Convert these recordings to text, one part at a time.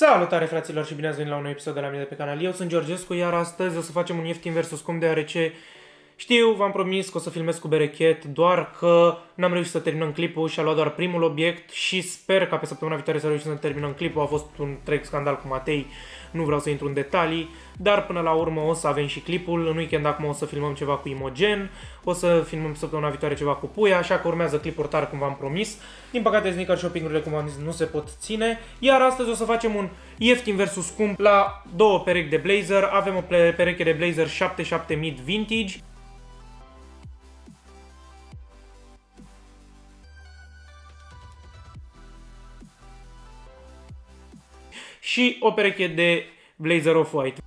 Salutare fraților și bine ați venit la un nou episod de la mine de pe canal. Eu sunt Georgescu, iar astăzi o să facem un ieftin versus scump deoarece știu, v-am promis că o să filmez cu berechet, doar că n-am reușit să terminăm clipul și a luat doar primul obiect și sper ca pe săptămâna viitoare să reușim să terminăm clipul. A fost un trec scandal cu Matei, nu vreau să intru în detalii, dar până la urmă o să avem și clipul. În weekend acum o să filmăm ceva cu Imogen, o să filmăm săptămâna viitoare ceva cu Puia, așa că urmează clipuri tare cum v-am promis. Din păcate sneaker shopping-urile, cum am zis, nu se pot ține, iar astăzi o să facem un ieftin versus scump la două perechi de blazer. Avem o pereche de blazer 77 vintage, și o pereche de blazer off-white.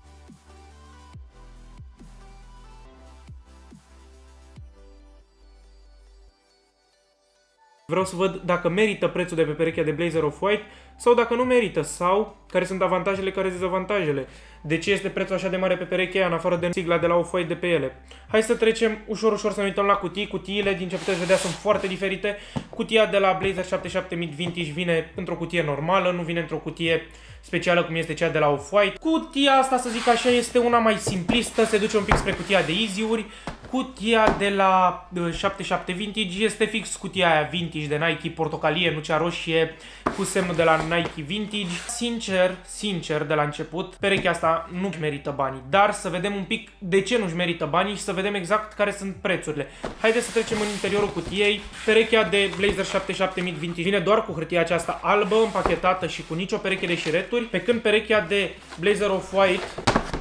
Vreau să văd dacă merită prețul de pe perechea de blazer off-white sau dacă nu merită sau care sunt avantajele, care sunt dezavantajele. De ce este prețul așa de mare pe perechea în afară de sigla de la off-white de pe ele. Hai să trecem ușor, ușor să ne uităm la cutii. Cutiile, din ce puteți vedea, sunt foarte diferite. Cutia de la Blazer 77 Vintage vine într-o cutie normală, nu vine într-o cutie specială cum este cea de la Off-White. Cutia asta, să zic așa, este una mai simplistă, se duce un pic spre cutia de easy-uri. Cutia de la 77 uh, Vintage este fix cutia aia vintage de Nike, portocalie, nu cea roșie, cu semnul de la Nike Vintage. Sincer, sincer, de la început, perechea asta nu merită banii, dar să vedem un pic de ce nu-și merită banii și să vedem exact care sunt prețurile. Haideți să trecem în interiorul cutiei. Perechea de Blazer 77 Vintage vine doar cu hârtia aceasta albă, împachetată și cu nicio pereche de șireturi, pe când perechea de Blazer Off-White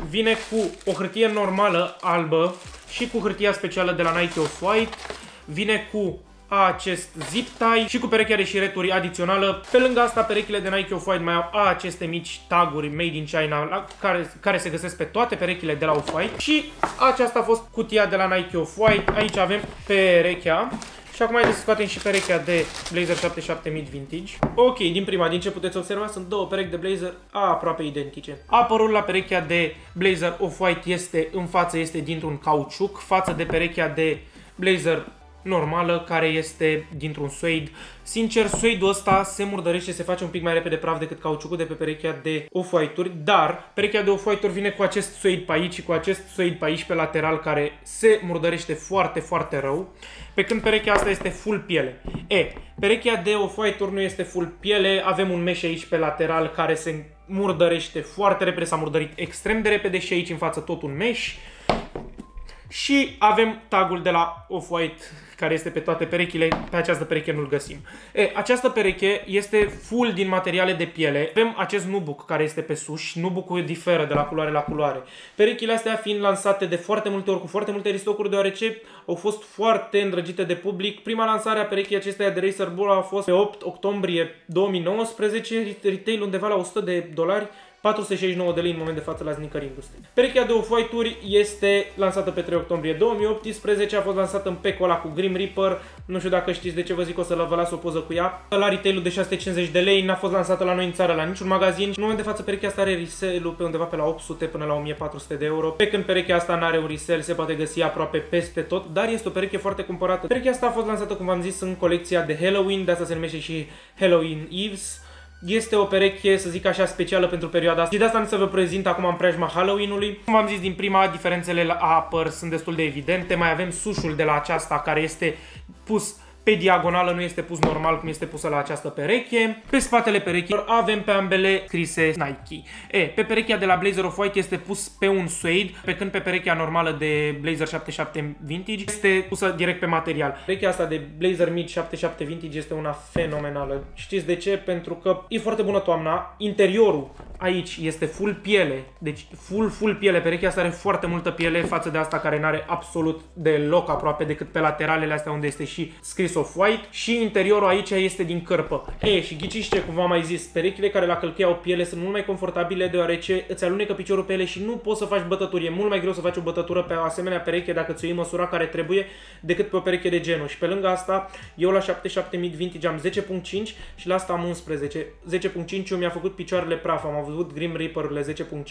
vine cu o hârtie normală albă și cu hârtia specială de la Nike Off-White, vine cu acest zip tie și cu perechea de șireturi adițională. Pe lângă asta, perechile de Nike Off-White mai au aceste mici taguri made in China la care, care se găsesc pe toate perechile de la Off-White. Și aceasta a fost cutia de la Nike Off-White. Aici avem perechea. Și acum haideți să scoatem și perechea de Blazer 77 Vintage. Ok, din prima, din ce puteți observa, sunt două perechi de Blazer aproape identice. Apărul la perechea de Blazer Off-White este în față, este dintr-un cauciuc, față de perechea de Blazer normală care este dintr-un suede. Sincer, suede-ul ăsta se murdărește, se face un pic mai repede praf decât cauciucul de pe perechea de off-white-uri, dar perechea de off-white-uri vine cu acest suede pe aici și cu acest suede pe aici pe lateral care se murdărește foarte, foarte rău, pe când perechea asta este full piele. E, perechea de off-white-uri nu este full piele, avem un mesh aici pe lateral care se murdărește foarte repede, s-a murdărit extrem de repede și aici în față tot un mesh. Și avem tagul de la Off-White care este pe toate perechile, pe această pereche nu-l găsim. E, această pereche este full din materiale de piele. Avem acest nubuc care este pe sus, nubucul diferă de la culoare la culoare. Perechile astea fiind lansate de foarte multe ori, cu foarte multe ristocuri, deoarece au fost foarte îndrăgite de public. Prima lansare a perechii acesteia de Racer Bull a fost pe 8 octombrie 2019, retail undeva la 100 de dolari 469 de lei în moment de față la Sneaker Industry. Perechea de off-white este lansată pe 3 octombrie 2018, a fost lansată în pecul ăla cu Grim Reaper, nu știu dacă știți de ce vă zic o să vă las o poză cu ea. La retail de 650 de lei, n-a fost lansată la noi în țară la niciun magazin. În moment de față perechea asta are resell pe undeva pe la 800 până la 1400 de euro. Pe când perechea asta n-are un resell, se poate găsi aproape peste tot, dar este o pereche foarte cumpărată. Perechea asta a fost lansată, cum v-am zis, în colecția de Halloween, de asta se numește și Halloween Eves. Este o pereche, să zic așa, specială pentru perioada asta. Și de asta am să vă prezint acum în preajma Halloween-ului. Cum v-am zis din prima, diferențele la apăr sunt destul de evidente. Mai avem sușul de la aceasta care este pus pe diagonală nu este pus normal cum este pusă la această pereche. Pe spatele perechilor avem pe ambele scrise Nike. E, pe perechea de la Blazer of White este pus pe un suede, pe când pe perechea normală de Blazer 77 Vintage este pusă direct pe material. Perechea asta de Blazer Mid 77 Vintage este una fenomenală. Știți de ce? Pentru că e foarte bună toamna. Interiorul aici este full piele, deci full, full piele. Perechea asta are foarte multă piele față de asta care nu are absolut deloc aproape decât pe lateralele astea unde este și scris off-white și interiorul aici este din cărpă. E, și ghiciți ce, cum v-am mai zis, perechile care la călcăi au piele sunt mult mai confortabile deoarece îți alunecă piciorul pe ele și nu poți să faci bătături. E mult mai greu să faci o bătătură pe o asemenea pereche dacă ți-o iei măsura care trebuie decât pe o pereche de genul. Și pe lângă asta, eu la 77.000 vintage am 10.5 și la asta am 11. 10.5 mi-a făcut picioarele praf, am avut avut Grim Reaper-urile 10.5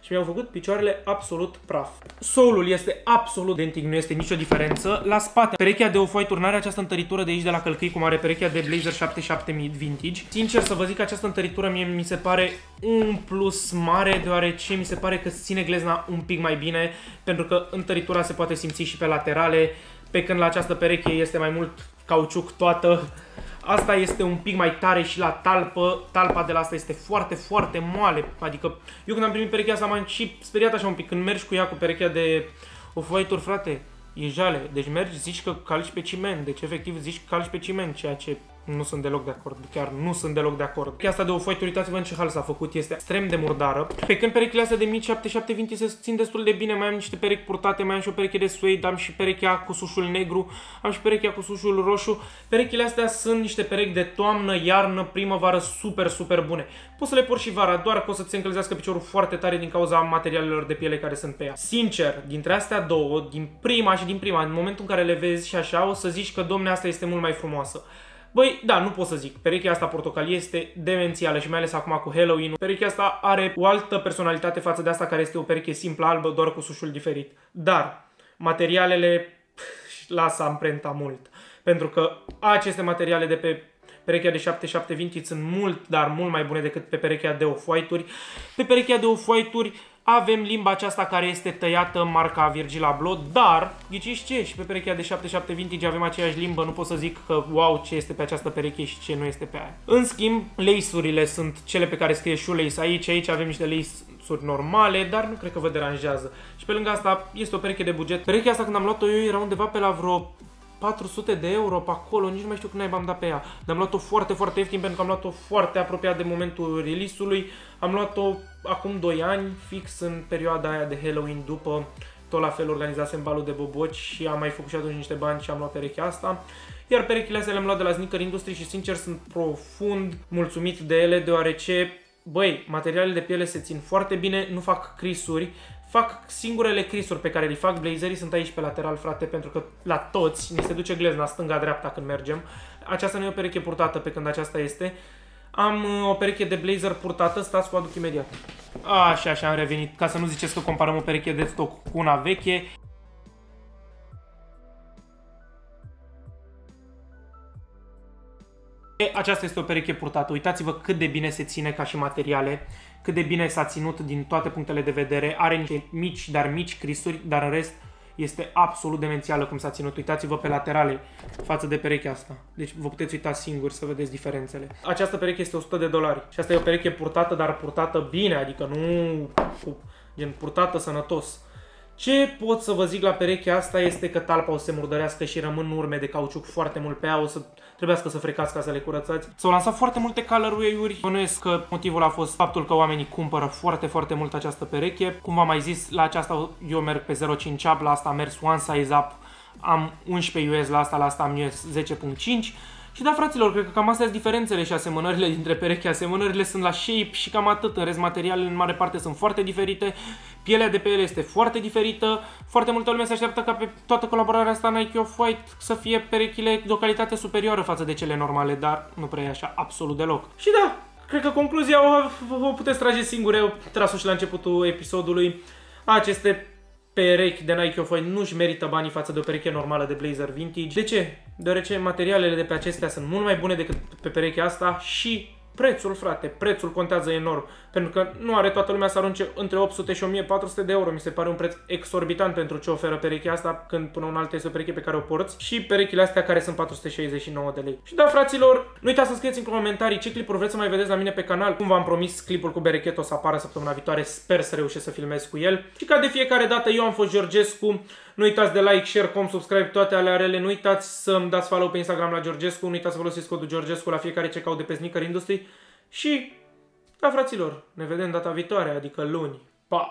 și mi-au făcut picioarele absolut praf. Soul-ul este absolut identic, nu este nicio diferență. La spate, perechea de off-white are această întăritură de aici de la călcâi, cum are perechea de Blazer 77000 Vintage. Sincer să vă zic că această întăritură mie mi se pare un plus mare, deoarece mi se pare că ține glezna un pic mai bine, pentru că întăritura se poate simți și pe laterale, pe când la această pereche este mai mult cauciuc toată. Asta este un pic mai tare și la talpă. Talpa de la asta este foarte, foarte moale. Adică eu când am primit perechea asta m-am și speriat așa un pic. Când mergi cu ea cu perechea de off frate, e jale. Deci mergi, zici că calci pe ciment. Deci efectiv zici că calci pe ciment, ceea ce nu sunt deloc de acord, chiar nu sunt deloc de acord. Cheia asta de o foită, uitați-vă în ce hal s-a făcut, este extrem de murdară. Pe când perechile astea de 1770 se țin destul de bine, mai am niște perechi purtate, mai am și o pereche de suede, am și perechea cu sușul negru, am și perechea cu sușul roșu. Perechile astea sunt niște perechi de toamnă, iarnă, primăvară super, super bune. Poți să le porți și vara, doar că o să-ți încălzească piciorul foarte tare din cauza materialelor de piele care sunt pe ea. Sincer, dintre astea două, din prima și din prima, în momentul în care le vezi și așa, o să zici că domne asta este mult mai frumoasă. Băi, da, nu pot să zic. Perechea asta portocalie este demențială și mai ales acum cu Halloween. Perechea asta are o altă personalitate față de asta care este o pereche simplă albă, doar cu sușul diferit. Dar materialele lasă amprenta mult. Pentru că aceste materiale de pe perechea de 77 vintage sunt mult, dar mult mai bune decât pe perechea de off-white-uri. Pe perechea de off-white-uri avem limba aceasta care este tăiată marca Virgil Abloh, dar, ghiciți ce, și pe perechea de 77 vintage avem aceeași limbă, nu pot să zic că wow ce este pe această pereche și ce nu este pe aia. În schimb, lace-urile sunt cele pe care scrie shoelace aici, aici avem niște lace-uri normale, dar nu cred că vă deranjează. Și pe lângă asta este o pereche de buget. Perechea asta când am luat-o eu era undeva pe la vreo 400 de euro pe acolo, nici nu mai știu când ai am dat pe ea. Dar am luat-o foarte, foarte ieftin pentru că am luat-o foarte apropiat de momentul release-ului. Am luat-o acum 2 ani, fix în perioada aia de Halloween, după tot la fel organizasem balul de boboci și am mai făcut și atunci niște bani și am luat perechea asta. Iar perechile astea le-am luat de la Sneaker Industry și sincer sunt profund mulțumit de ele deoarece Băi, materialele de piele se țin foarte bine, nu fac crisuri, fac singurele crisuri pe care le fac blazerii sunt aici pe lateral, frate, pentru că la toți ni se duce glezna stânga-dreapta când mergem. Aceasta nu e o pereche purtată pe când aceasta este. Am uh, o pereche de blazer purtată, stați cu aduc imediat. Așa, așa am revenit, ca să nu ziceți că comparăm o pereche de stoc cu una veche. Aceasta este o pereche purtată. Uitați-vă cât de bine se ține ca și materiale, cât de bine s-a ținut din toate punctele de vedere. Are niște mici, dar mici crisuri, dar în rest este absolut demențială cum s-a ținut. Uitați-vă pe laterale față de perechea asta. Deci vă puteți uita singuri să vedeți diferențele. Această pereche este 100 de dolari și asta e o pereche purtată, dar purtată bine, adică nu gen purtată sănătos. Ce pot să vă zic la perechea asta este că talpa o să se murdărească și rămân urme de cauciuc foarte mult pe ea, o să trebuiască să frecați ca să le curățați. S-au lansat foarte multe colorway-uri, bănuiesc că motivul a fost faptul că oamenii cumpără foarte, foarte mult această pereche. Cum v-am mai zis, la aceasta eu merg pe 0.5 up, la asta am mers one size up, am 11 US, la asta, la asta am US 10.5 și da, fraților, cred că cam astea sunt diferențele și asemănările dintre pereche. Asemănările sunt la shape și cam atât. În rest, materialele în mare parte sunt foarte diferite. Pielea de pe ele este foarte diferită. Foarte multă lume se așteaptă ca pe toată colaborarea asta Nike Off-White să fie perechile de o calitate superioară față de cele normale, dar nu prea e așa absolut deloc. Și da, cred că concluzia o, o puteți trage singure. Eu tras-o și la începutul episodului. Aceste perechi de Nike Off-White nu-și merită banii față de o pereche normală de blazer vintage. De ce? Deoarece materialele de pe acestea sunt mult mai bune decât pe perechea asta și prețul, frate, prețul contează enorm. Pentru că nu are toată lumea să arunce între 800 și 1400 de euro. Mi se pare un preț exorbitant pentru ce oferă perechea asta, când până un alt este o pereche pe care o porți. Și perechile astea care sunt 469 de lei. Și da, fraților, nu uitați să scrieți în comentarii ce clipuri vreți să mai vedeți la mine pe canal. Cum v-am promis, clipul cu Berechet o să apară săptămâna viitoare. Sper să reușesc să filmez cu el. Și ca de fiecare dată, eu am fost Georgescu. Nu uitați de like, share, com, subscribe, toate ale rele. Nu uitați să-mi dați follow pe Instagram la Georgescu. Nu uitați să folosiți codul Georgescu la fiecare ce caut de pe Sneaker Industry. Și, da, fraților, ne vedem data viitoare, adică luni. Pa!